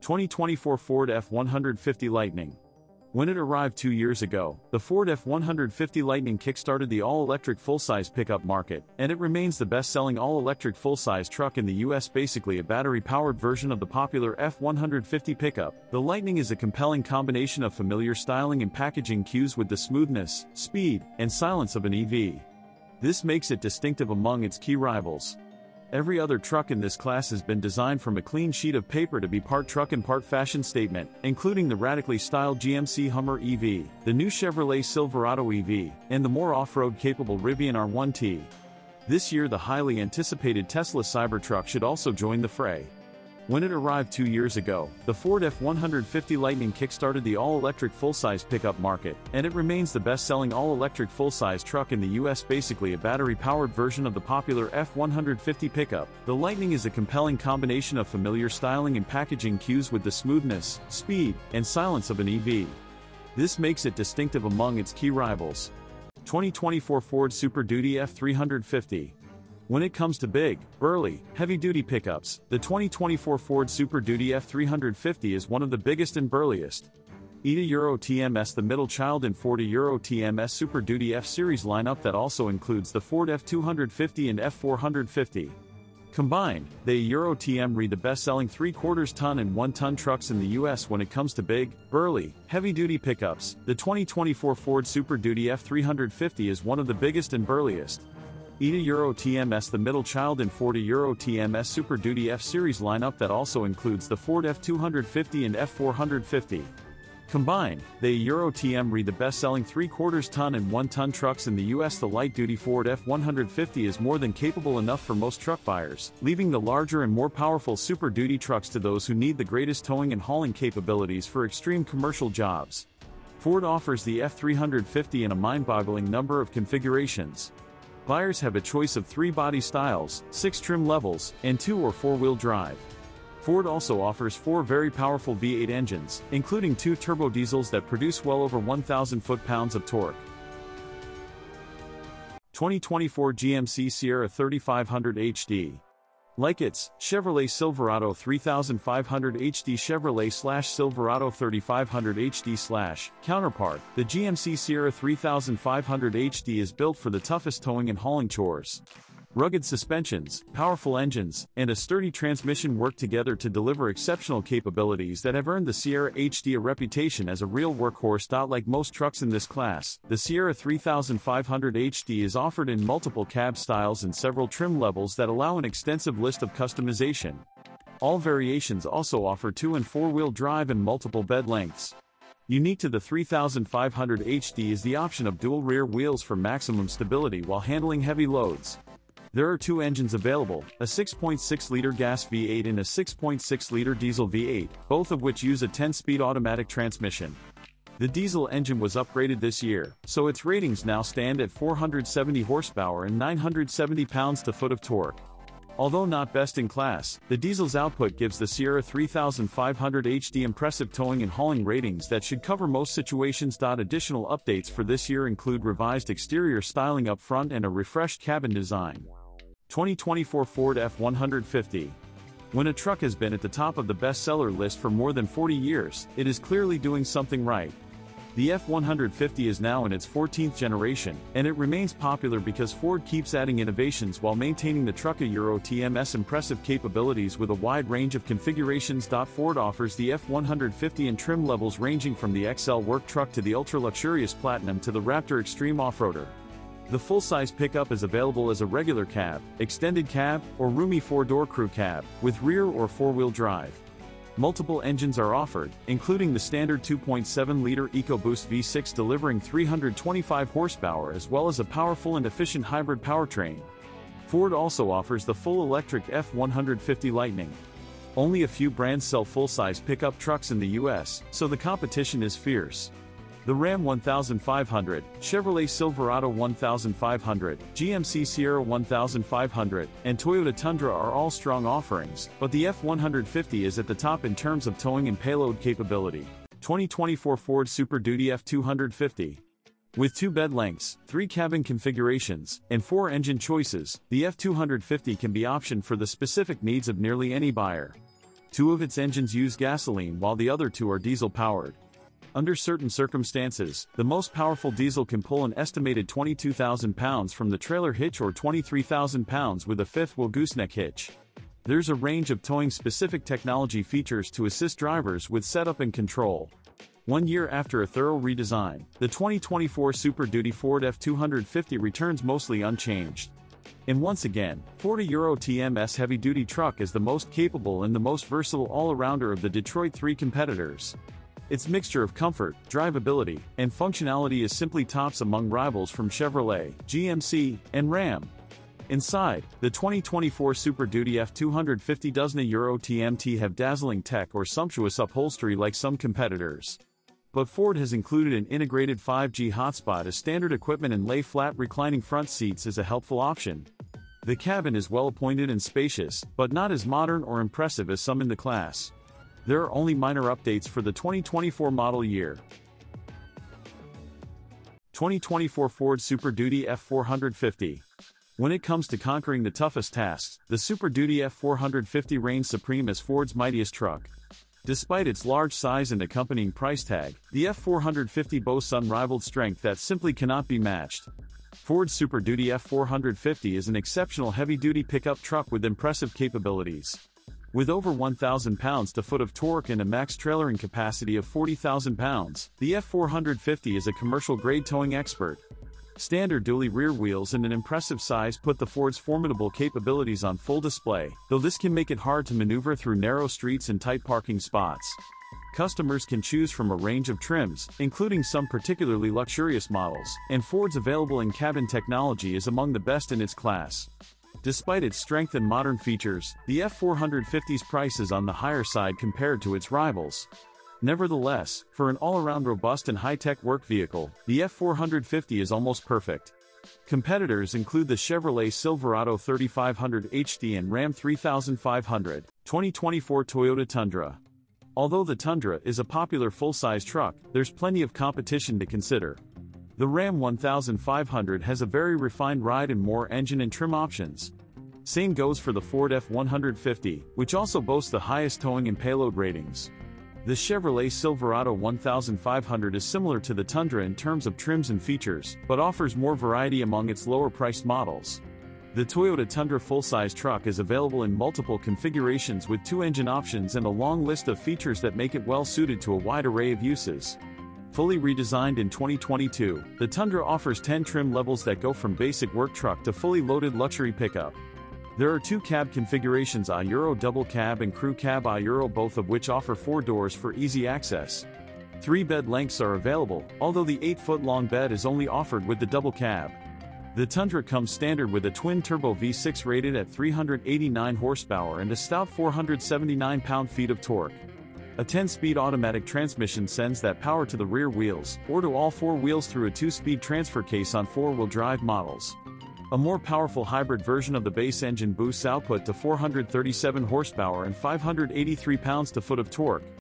2024 Ford F-150 Lightning. When it arrived two years ago, the Ford F-150 Lightning kickstarted the all-electric full-size pickup market, and it remains the best-selling all-electric full-size truck in the US basically a battery-powered version of the popular F-150 pickup. The Lightning is a compelling combination of familiar styling and packaging cues with the smoothness, speed, and silence of an EV. This makes it distinctive among its key rivals. Every other truck in this class has been designed from a clean sheet of paper to be part truck and part fashion statement, including the radically styled GMC Hummer EV, the new Chevrolet Silverado EV, and the more off-road capable Rivian R1T. This year the highly anticipated Tesla Cybertruck should also join the fray. When it arrived two years ago, the Ford F-150 Lightning kickstarted the all-electric full-size pickup market, and it remains the best-selling all-electric full-size truck in the US basically a battery-powered version of the popular F-150 pickup. The Lightning is a compelling combination of familiar styling and packaging cues with the smoothness, speed, and silence of an EV. This makes it distinctive among its key rivals. 2024 Ford Super Duty F350 when it comes to big, burly, heavy-duty pickups, the 2024 Ford Super Duty F350 is one of the biggest and burliest. ETA Euro TMS the middle child in Ford Euro TMS Super Duty F-Series lineup that also includes the Ford F250 and F450. Combined, they Euro TM read the best-selling 3 quarters ton and 1 ton trucks in the US when it comes to big, burly, heavy-duty pickups. The 2024 Ford Super Duty F350 is one of the biggest and burliest. ETA Euro TMS the middle child in Ford Euro TMS Super Duty F-Series lineup that also includes the Ford F250 and F450. Combined, they Euro TM read the best-selling 3 quarters ton and 1 ton trucks in the US the light-duty Ford F150 is more than capable enough for most truck buyers, leaving the larger and more powerful Super Duty trucks to those who need the greatest towing and hauling capabilities for extreme commercial jobs. Ford offers the F350 in a mind-boggling number of configurations, Buyers have a choice of three body styles, six trim levels, and two or four-wheel drive. Ford also offers four very powerful V8 engines, including two turbo diesels that produce well over 1,000 foot-pounds of torque. 2024 GMC Sierra 3500 HD like its Chevrolet Silverado 3500 HD Chevrolet slash Silverado 3500 HD slash counterpart, the GMC Sierra 3500 HD is built for the toughest towing and hauling chores. Rugged suspensions, powerful engines, and a sturdy transmission work together to deliver exceptional capabilities that have earned the Sierra HD a reputation as a real workhorse. Like most trucks in this class, the Sierra 3500 HD is offered in multiple cab styles and several trim levels that allow an extensive list of customization. All variations also offer two and four-wheel drive and multiple bed lengths. Unique to the 3500 HD is the option of dual rear wheels for maximum stability while handling heavy loads. There are two engines available, a 6.6-liter gas V8 and a 6.6-liter diesel V8, both of which use a 10-speed automatic transmission. The diesel engine was upgraded this year, so its ratings now stand at 470 horsepower and 970 pounds-to-foot of torque. Although not best in class, the diesel's output gives the Sierra 3500 HD impressive towing and hauling ratings that should cover most situations. Additional updates for this year include revised exterior styling up front and a refreshed cabin design. 2024 Ford F-150. When a truck has been at the top of the bestseller list for more than 40 years, it is clearly doing something right. The F-150 is now in its 14th generation, and it remains popular because Ford keeps adding innovations while maintaining the Trucka Euro TMS impressive capabilities with a wide range of configurations. Ford offers the F-150 in trim levels ranging from the XL work truck to the ultra-luxurious Platinum to the Raptor Extreme Off-Roader. The full-size pickup is available as a regular cab, extended cab, or roomy four-door crew cab, with rear or four-wheel drive. Multiple engines are offered, including the standard 2.7-liter EcoBoost V6 delivering 325 horsepower as well as a powerful and efficient hybrid powertrain. Ford also offers the full-electric F-150 Lightning. Only a few brands sell full-size pickup trucks in the US, so the competition is fierce. The Ram 1500, Chevrolet Silverado 1500, GMC Sierra 1500, and Toyota Tundra are all strong offerings, but the F150 is at the top in terms of towing and payload capability. 2024 Ford Super Duty F250 with two bed lengths, three cabin configurations, and four engine choices, the F250 can be optioned for the specific needs of nearly any buyer. Two of its engines use gasoline while the other two are diesel-powered. Under certain circumstances, the most powerful diesel can pull an estimated 22,000 pounds from the trailer hitch or 23,000 pounds with a fifth-wheel gooseneck hitch. There's a range of towing-specific technology features to assist drivers with setup and control. One year after a thorough redesign, the 2024 Super Duty Ford F250 returns mostly unchanged. And once again, Ford Euro TMS heavy-duty truck is the most capable and the most versatile all-arounder of the Detroit 3 competitors. Its mixture of comfort, drivability, and functionality is simply tops among rivals from Chevrolet, GMC, and Ram. Inside, the 2024 Super Duty F250 doesn't Euro TMT have dazzling tech or sumptuous upholstery like some competitors. But Ford has included an integrated 5G hotspot as standard equipment and lay-flat reclining front seats as a helpful option. The cabin is well appointed and spacious, but not as modern or impressive as some in the class. There are only minor updates for the 2024 model year. 2024 Ford Super Duty F450 When it comes to conquering the toughest tasks, the Super Duty F450 reigns supreme as Ford's mightiest truck. Despite its large size and accompanying price tag, the F450 boasts unrivaled strength that simply cannot be matched. Ford's Super Duty F450 is an exceptional heavy-duty pickup truck with impressive capabilities. With over 1,000 pounds-to-foot of torque and a max trailering capacity of 40,000 pounds, the F450 is a commercial-grade towing expert. Standard dually rear wheels and an impressive size put the Ford's formidable capabilities on full display, though this can make it hard to maneuver through narrow streets and tight parking spots. Customers can choose from a range of trims, including some particularly luxurious models, and Ford's available in-cabin technology is among the best in its class. Despite its strength and modern features, the F450's price is on the higher side compared to its rivals. Nevertheless, for an all-around robust and high-tech work vehicle, the F450 is almost perfect. Competitors include the Chevrolet Silverado 3500 HD and Ram 3500, 2024 Toyota Tundra. Although the Tundra is a popular full-size truck, there's plenty of competition to consider. The Ram 1500 has a very refined ride and more engine and trim options. Same goes for the Ford F150, which also boasts the highest towing and payload ratings. The Chevrolet Silverado 1500 is similar to the Tundra in terms of trims and features, but offers more variety among its lower-priced models. The Toyota Tundra full-size truck is available in multiple configurations with two engine options and a long list of features that make it well suited to a wide array of uses. Fully redesigned in 2022, the Tundra offers 10 trim levels that go from basic work truck to fully loaded luxury pickup. There are two cab configurations a Euro double cab and crew cab a Euro both of which offer four doors for easy access. Three bed lengths are available, although the 8-foot-long bed is only offered with the double cab. The Tundra comes standard with a twin-turbo V6 rated at 389 horsepower and a stout 479 pound-feet of torque. A 10-speed automatic transmission sends that power to the rear wheels, or to all four wheels through a 2-speed transfer case on four-wheel drive models. A more powerful hybrid version of the base engine boosts output to 437 horsepower and 583 pounds-to-foot of torque,